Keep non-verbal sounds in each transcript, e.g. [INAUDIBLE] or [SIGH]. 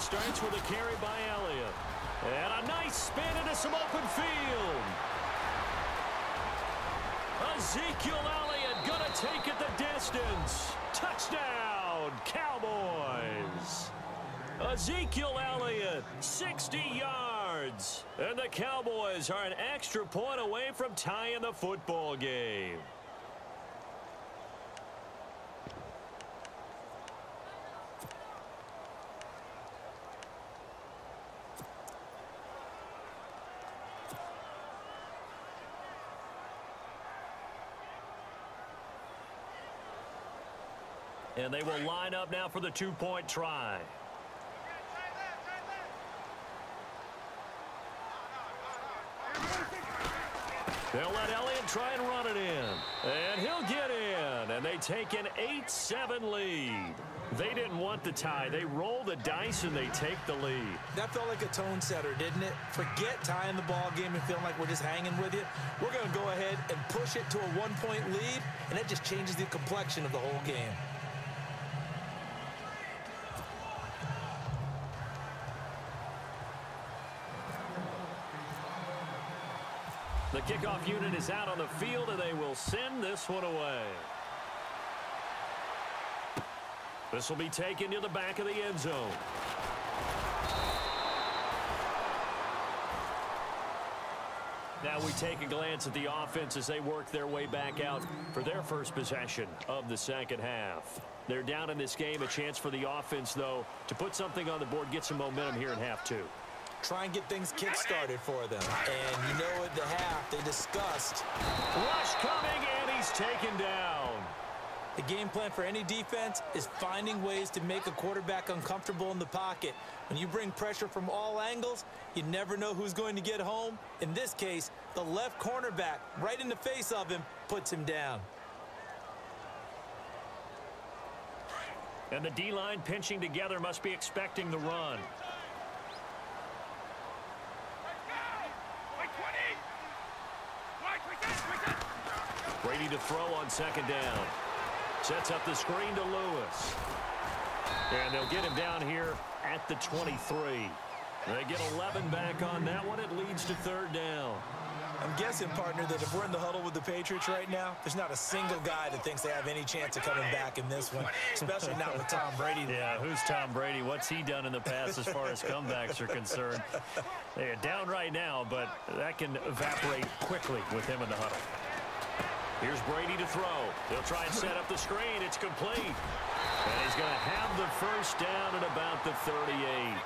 it starts with a carry by Elliott. And a nice spin into some open field. Ezekiel Elliott going to take it the distance. Touchdown, Cowboys. Ezekiel Elliott, 60 yards. And the Cowboys are an extra point away from tying the football game. And they will line up now for the two-point try. They'll let Elliott try and run it in. And he'll get in. And they take an 8-7 lead. They didn't want the tie. They roll the dice and they take the lead. That felt like a tone setter, didn't it? Forget tying the ball game and feeling like we're just hanging with you. We're going to go ahead and push it to a one-point lead, and that just changes the complexion of the whole game. The kickoff unit is out on the field, and they will send this one away. This will be taken to the back of the end zone. Now we take a glance at the offense as they work their way back out for their first possession of the second half. They're down in this game. A chance for the offense, though, to put something on the board, get some momentum here in half two try and get things kick-started for them. And you know at the half, they discussed. Rush coming, and he's taken down. The game plan for any defense is finding ways to make a quarterback uncomfortable in the pocket. When you bring pressure from all angles, you never know who's going to get home. In this case, the left cornerback, right in the face of him, puts him down. And the D-line pinching together must be expecting the run. Brady to throw on second down. Sets up the screen to Lewis. And they'll get him down here at the 23. They get 11 back on that one. It leads to third down. I'm guessing, partner, that if we're in the huddle with the Patriots right now, there's not a single guy that thinks they have any chance of coming back in this one, especially not with Tom Brady. Yeah, who's Tom Brady? What's he done in the past as far as comebacks are concerned? They're down right now, but that can evaporate quickly with him in the huddle. Here's Brady to throw. He'll try and set up the screen. It's complete. And he's going to have the first down at about the 38.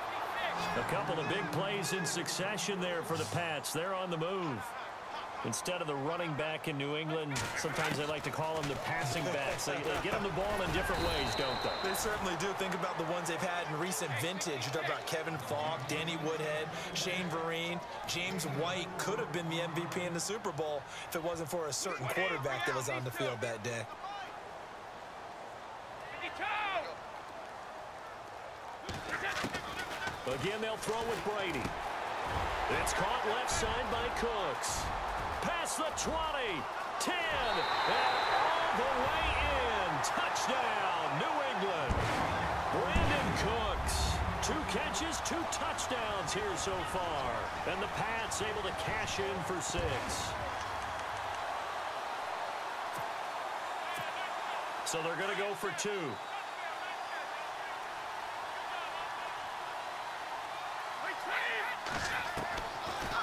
A couple of big plays in succession there for the Pats. They're on the move. Instead of the running back in New England, sometimes they like to call them the passing backs. They, they get them the ball in different ways, don't they? They certainly do. Think about the ones they've had in recent vintage. You talk about Kevin Faulk, Danny Woodhead, Shane Vereen, James White could have been the MVP in the Super Bowl if it wasn't for a certain quarterback that was on the field that day. Again, they'll throw with Brady. It's caught left side by Cooks past the 20, 10, and all the way in. Touchdown, New England. Brandin Cooks. Two catches, two touchdowns here so far. And the Pats able to cash in for six. So they're going to go for two.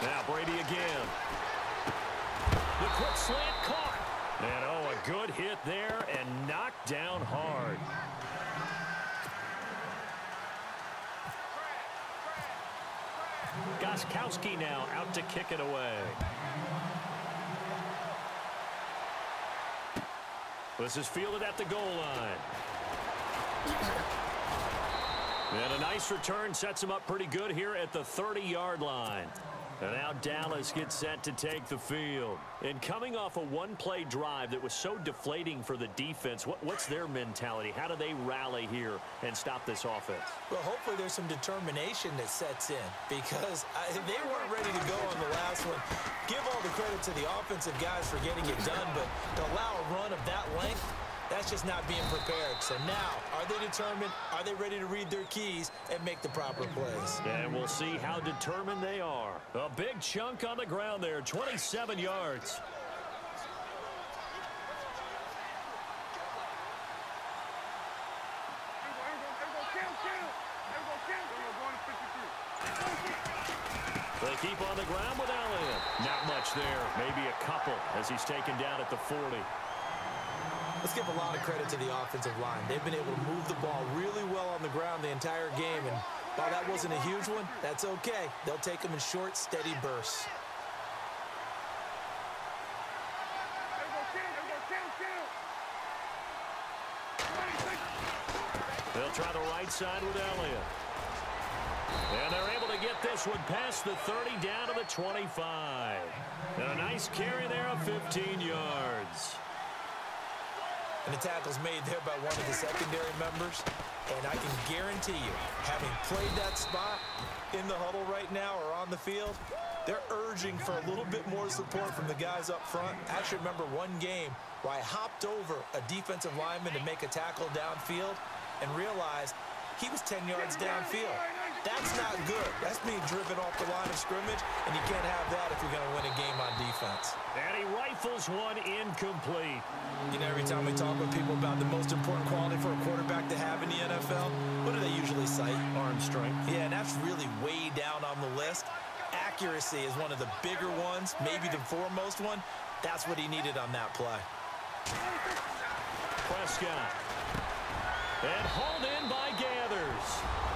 Now Brady again. Quick slant caught. And oh, a good hit there and knocked down hard. Gostkowski now out to kick it away. This is fielded at the goal line. And a nice return sets him up pretty good here at the 30-yard line. And now Dallas gets set to take the field. And coming off a one-play drive that was so deflating for the defense, what, what's their mentality? How do they rally here and stop this offense? Well, hopefully there's some determination that sets in because I, they weren't ready to go on the last one. Give all the credit to the offensive guys for getting it done, but to allow a run of that length, That's just not being prepared. So now, are they determined? Are they ready to read their keys and make the proper plays? And we'll see how determined they are. A big chunk on the ground there, 27 yards. They keep on the ground with Elliott. Not much there. Maybe a couple as he's taken down at the 40. Let's give a lot of credit to the offensive line. They've been able to move the ball really well on the ground the entire game. And while that wasn't a huge one, that's okay. They'll take them in short, steady bursts. They'll try the right side with Elliott. And they're able to get this one past the 30 down to the 25. And a nice carry there of 15 yards. And the tackle's made there by one of the secondary members. And I can guarantee you, having played that spot in the huddle right now or on the field, they're urging for a little bit more support from the guys up front. I actually remember one game where I hopped over a defensive lineman to make a tackle downfield and realized he was 10 yards downfield. That's not good. That's being driven off the line of scrimmage, and you can't have that if you're going to win a game on defense. And he rifles one incomplete. You know, every time we talk with people about the most important quality for a quarterback to have in the NFL, what do they usually cite? Arm strength. Yeah, and that's really way down on the list. Accuracy is one of the bigger ones, maybe the foremost one. That's what he needed on that play. Prescott. And hauled in by Gathers.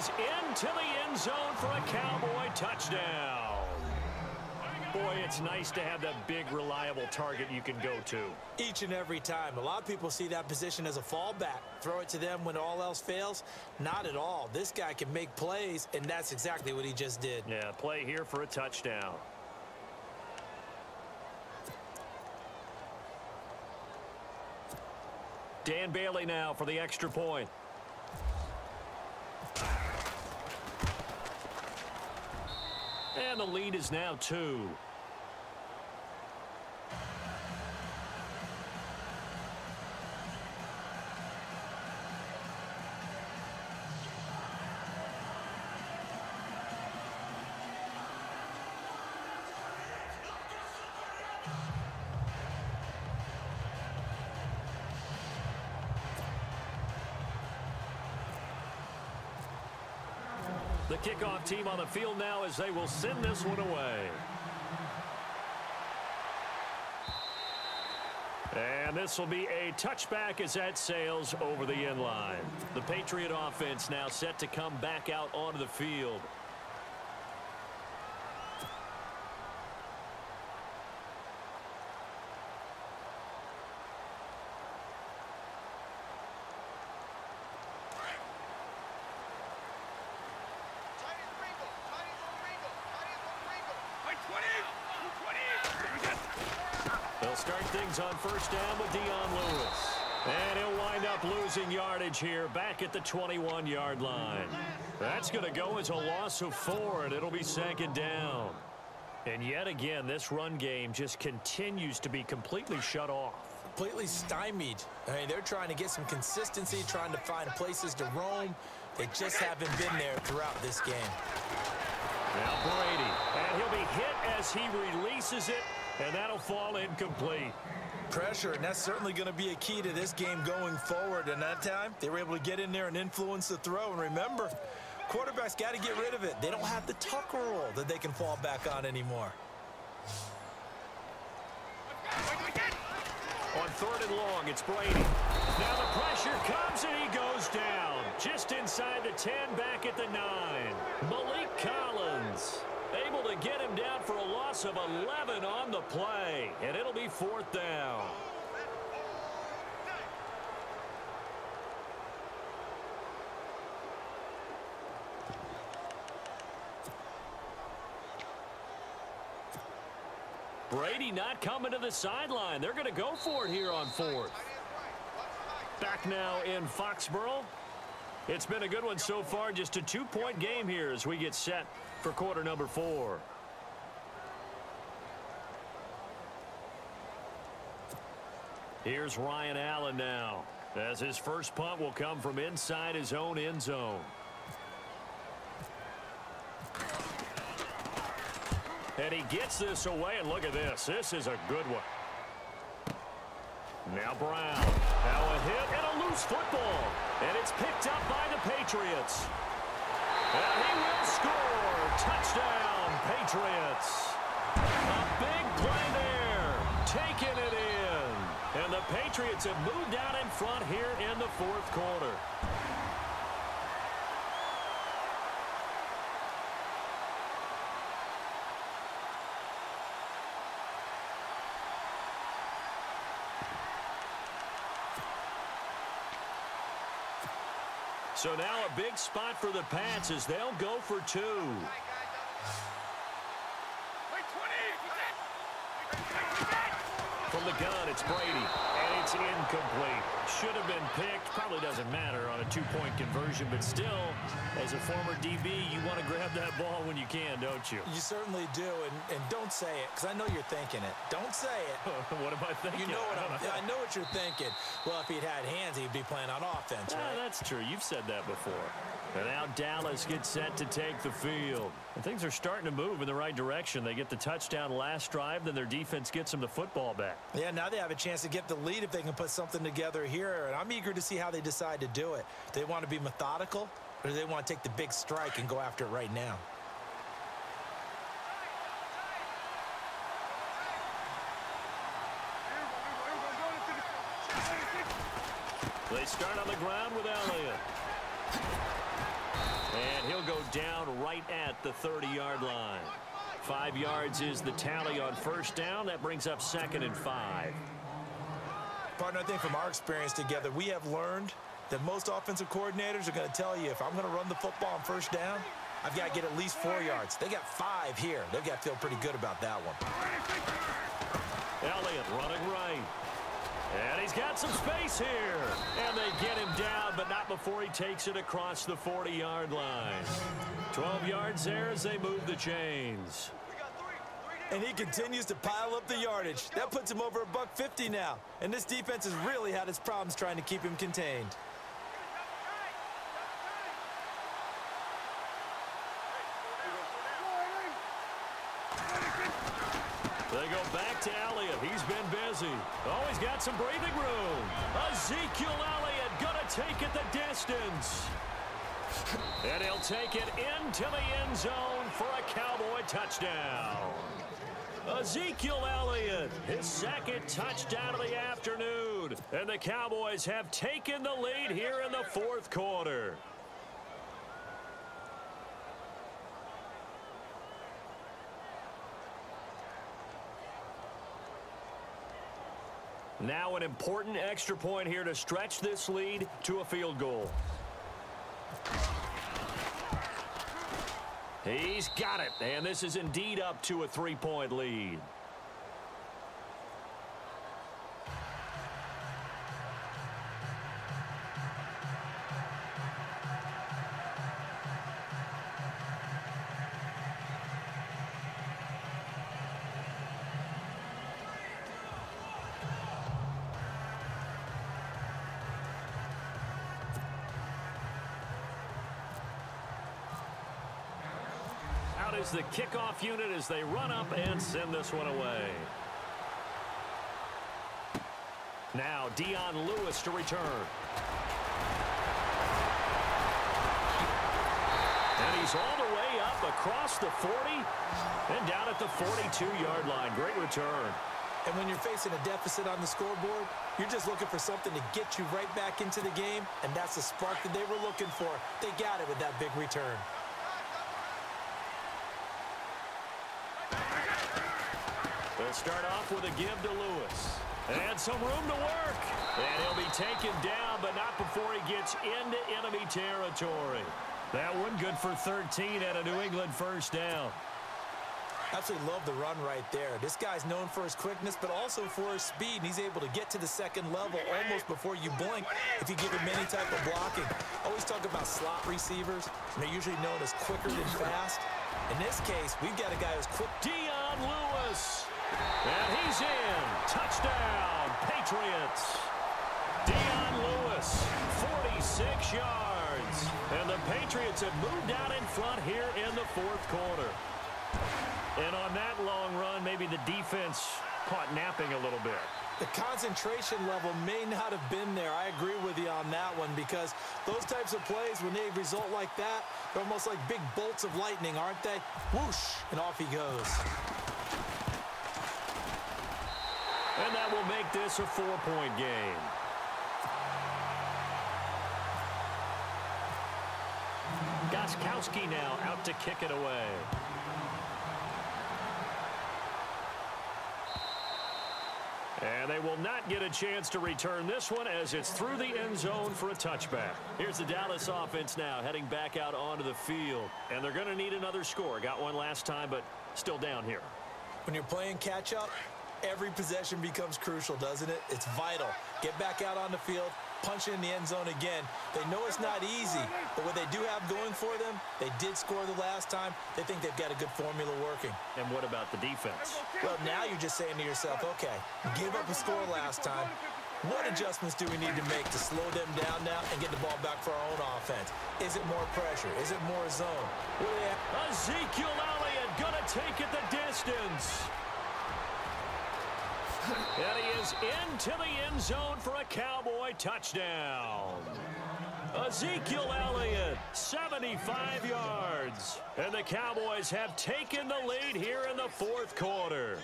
Is into the end zone for a Cowboy touchdown. Boy, it's nice to have that big, reliable target you can go to. Each and every time. A lot of people see that position as a fallback. Throw it to them when all else fails. Not at all. This guy can make plays, and that's exactly what he just did. Yeah, play here for a touchdown. Dan Bailey now for the extra point. And the lead is now two. The kickoff team on the field now as they will send this one away. And this will be a touchback as that sails over the end line. The Patriot offense now set to come back out onto the field. Start things on first down with Dion Lewis. And he'll wind up losing yardage here back at the 21-yard line. That's going to go as a loss of four, and it'll be second down. And yet again, this run game just continues to be completely shut off. Completely stymied. I mean, they're trying to get some consistency, trying to find places to roam. They just haven't been there throughout this game. Now Brady, and he'll be hit as he releases it, and that'll fall incomplete. Pressure, and that's certainly going to be a key to this game going forward. And that time, they were able to get in there and influence the throw. And remember, quarterbacks got to get rid of it. They don't have the tuck rule that they can fall back on anymore. On third and long, it's Brady. Now the pressure comes and he goes down. Just inside the 10, back at the 9. Maliek Collins get him down for a loss of 11 on the play. And it'll be fourth down. Brady not coming to the sideline. They're going to go for it here on fourth. Back now in Foxborough. It's been a good one so far. Just a two-point game here as we get set for quarter number four. Here's Ryan Allen now. As his first punt will come from inside his own end zone. And he gets this away, and look at this. This is a good one. Now Brown. Now a hit and a loose football. And it's picked up by the Patriots. And he will score. Touchdown, Patriots. A big play there. Taking it in. And the Patriots have moved out in front here in the fourth quarter. So now a big spot for the Pats as they'll go for two. From the gun, it's Brady. It's incomplete. Should have been picked. Probably doesn't matter on a two-point conversion, but still, as a former DB, you want to grab that ball when you can, don't you? You certainly do, and, and don't say it, because I know you're thinking it. Don't say it. [LAUGHS] what am I thinking? You know what I'm, I know what you're thinking. Well, if he'd had hands, he'd be playing on offense, ah, right? Yeah, that's true. You've said that before. And now Dallas gets set to take the field. And things are starting to move in the right direction. They get the touchdown last drive, then their defense gets them the football back. Yeah, now they have a chance to get the lead if they can put something together here. And I'm eager to see how they decide to do it. They want to be methodical, or do they want to take the big strike and go after it right now? They start on the ground with Elliott. And he'll go down right at the 30-yard line. Five yards is the tally on first down. That brings up second and five. Partner, I think from our experience together, we have learned that most offensive coordinators are going to tell you if I'm going to run the football on first down, I've got to get at least four yards. They got five here. They've got to feel pretty good about that one. Elliott running right. And he's got some space here. And they get him down, but not before he takes it across the 40-yard line. 12 yards there as they move the chains. And he continues to pile up the yardage. That puts him over a buck 50 now. And this defense has really had its problems trying to keep him contained. They go back to Elliott. He's been busy. Oh, he's got some breathing room. Ezekiel Elliott to take it the distance. And he'll take it into the end zone for a Cowboy touchdown. Ezekiel Elliott, his second touchdown of the afternoon. And the Cowboys have taken the lead here in the fourth quarter. Now an important extra point here to stretch this lead to a field goal. He's got it, and this is indeed up to a three-point lead. The kickoff unit as they run up and send this one away. Now Dion Lewis to return. And he's all the way up across the 40 and down at the 42-yard line. Great return. And when you're facing a deficit on the scoreboard, you're just looking for something to get you right back into the game, and that's the spark that they were looking for. They got it with that big return. They'll start off with a give to Lewis. And some room to work. And he'll be taken down, but not before he gets into enemy territory. That one good for 13 at a New England first down. Absolutely love the run right there. This guy's known for his quickness, but also for his speed, and he's able to get to the second level almost before you blink if you give him any type of blocking. Always talk about slot receivers, and they're usually known as quicker than fast. In this case, we've got a guy who's quick. Dion Lewis. And he's in. Touchdown, Patriots. Dion Lewis, 46 yards. And the Patriots have moved out in front here in the fourth quarter. And on that long run, maybe the defense caught napping a little bit. The concentration level may not have been there. I agree with you on that one because those types of plays, when they result like that, they're almost like big bolts of lightning, aren't they? Whoosh, and off he goes. And that will make this a four-point game. Gostkowski now out to kick it away. And they will not get a chance to return this one as it's through the end zone for a touchback. Here's the Dallas offense now heading back out onto the field. And they're going to need another score. Got one last time, but still down here. When you're playing catch-up, every possession becomes crucial, doesn't it? It's vital. Get back out on the field, punch it in the end zone again. They know it's not easy, but what they do have going for them, they did score the last time. They think they've got a good formula working. And what about the defense? Well, now you're just saying to yourself, okay, give up a score last time. What adjustments do we need to make to slow them down now and get the ball back for our own offense? Is it more pressure? Is it more zone? Ezekiel Elliott going to take it the distance. And he is into the end zone for a Cowboy touchdown. Ezekiel Elliott, 75 yards. And the Cowboys have taken the lead here in the fourth quarter.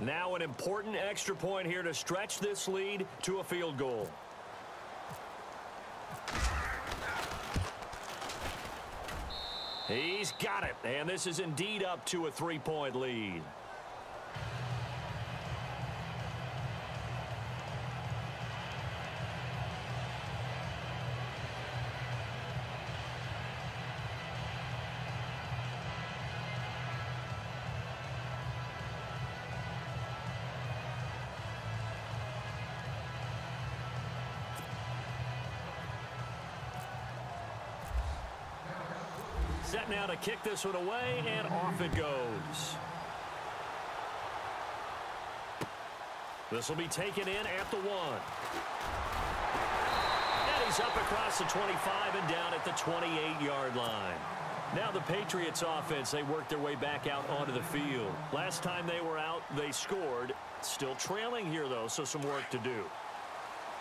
Now an important extra point here to stretch this lead to a field goal. He's got it, and this is indeed up to a three-point lead. Kick this one away, and off it goes. This will be taken in at the one. And he's up across the 25 and down at the 28-yard line. Now the Patriots offense, they worked their way back out onto the field. Last time they were out, they scored. Still trailing here, though, so some work to do.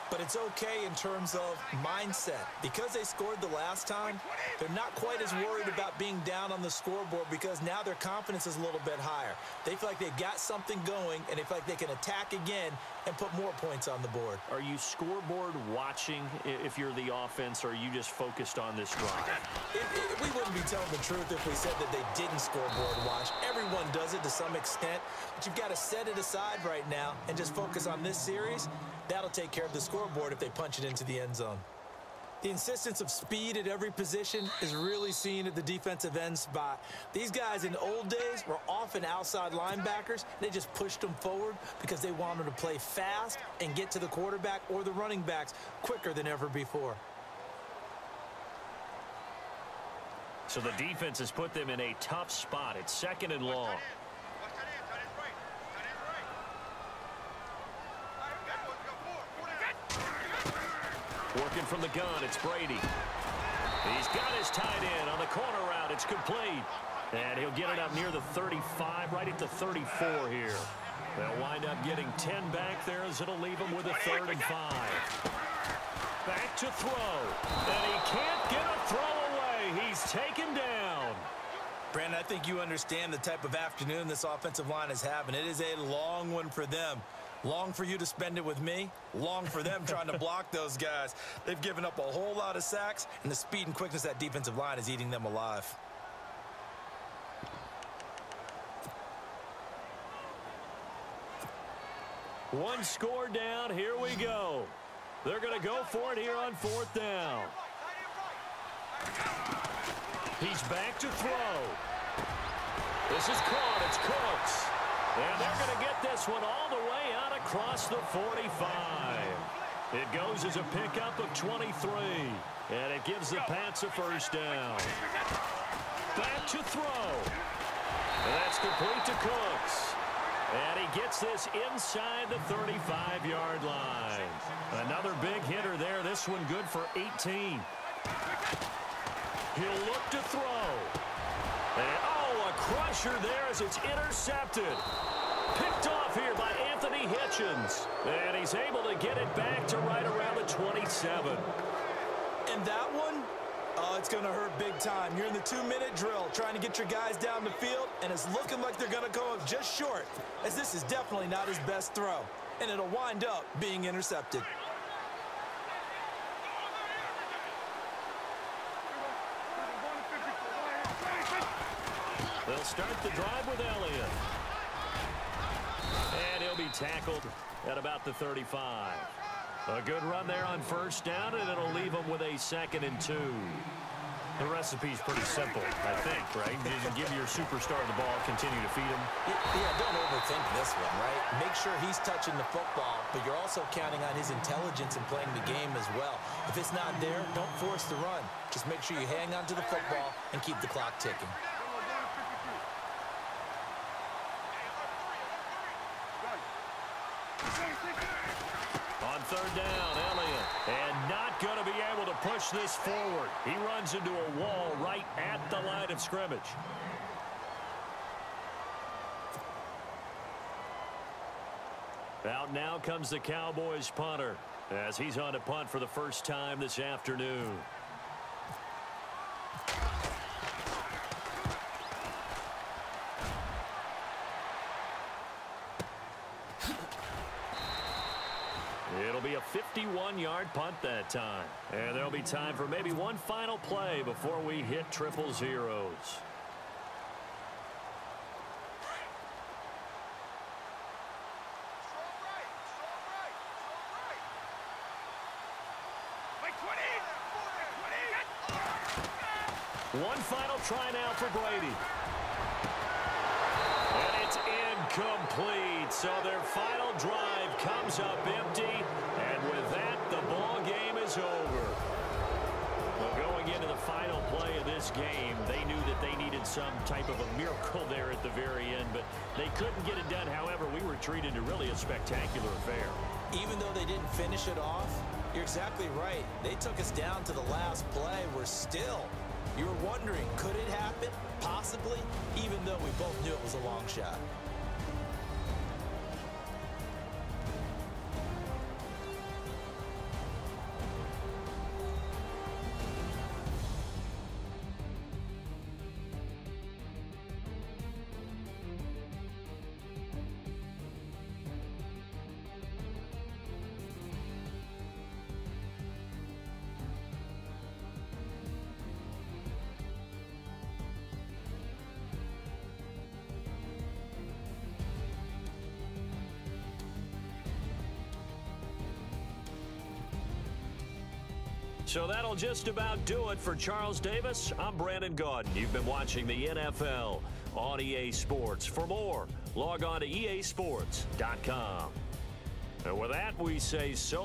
But it's okay in terms of mindset. Because they scored the last time, they're not quite as worried about being down on the scoreboard because now their confidence is a little bit higher. They feel like they've got something going, and they feel like they can attack again and put more points on the board. Are you scoreboard watching if you're the offense, or are you just focused on this drive? It, it, we wouldn't be telling the truth if we said that they didn't scoreboard watch. Everyone does it to some extent, but you've got to set it aside right now and just focus on this series That'll take care of the scoreboard if they punch it into the end zone. The insistence of speed at every position is really seen at the defensive end spot. These guys in old days were often outside linebackers. They just pushed them forward because they wanted to play fast and get to the quarterback or the running backs quicker than ever before. So the defense has put them in a tough spot. It's second and long. Working from the gun, it's Brady. He's got his tight end on the corner route. It's complete. And he'll get it up near the 35, right at the 34 here. They'll wind up getting 10 back there as it'll leave them with a third and five. Back to throw. And he can't get a throw away. He's taken down. Brandon, I think you understand the type of afternoon this offensive line is having. It is a long one for them. Long for you to spend it with me. Long for them trying to [LAUGHS] block those guys. They've given up a whole lot of sacks, and the speed and quickness that defensive line is eating them alive. One score down. Here we go. They're going to go for it here on fourth down. He's back to throw. This is caught. It's Cooks. And they're going to get this one all the way out across the 45. It goes as a pickup of 23. And it gives the Pats a first down. Back to throw. And that's complete to Cooks. And he gets this inside the 35-yard line. Another big hitter there. This one good for 18. He'll look to throw. And, crusher there as it's intercepted. Picked off here by Anthony Hitchens. And he's able to get it back to right around the 27. And that one, oh, it's going to hurt big time. You're in the two-minute drill trying to get your guys down the field, and it's looking like they're going to go up just short, as this is definitely not his best throw. And it'll wind up being intercepted. They'll start the drive with Elliott. And he'll be tackled at about the 35. A good run there on first down, and it'll leave them with a second and two. The recipe's pretty simple, I think, right? Just give your superstar the ball, continue to feed him. Yeah, don't overthink this one, right? Make sure he's touching the football, but you're also counting on his intelligence in playing the game as well. If it's not there, don't force the run. Just make sure you hang on to the football and keep the clock ticking. On third down, Elliott. And not going to be able to push this forward. He runs into a wall right at the line of scrimmage. Out now comes the Cowboys punter as he's on to punt for the first time this afternoon. It'll be a 51-yard punt that time. And there'll be time for maybe one final play before we hit triple zeros. One final try now for Brady. And it's incomplete. So their final drive comes up empty. And with that, the ball game is over. Well, going into the final play of this game, they knew that they needed some type of a miracle there at the very end, but they couldn't get it done. However, we were treated to really a spectacular affair. Even though they didn't finish it off, you're exactly right. They took us down to the last play. We're still you were wondering, could it happen? Possibly, even though we both knew it was a long shot. So that'll just about do it for Charles Davis. I'm Brandon Gaudin. You've been watching the NFL on EA Sports. For more, log on to easports.com. And with that, we say so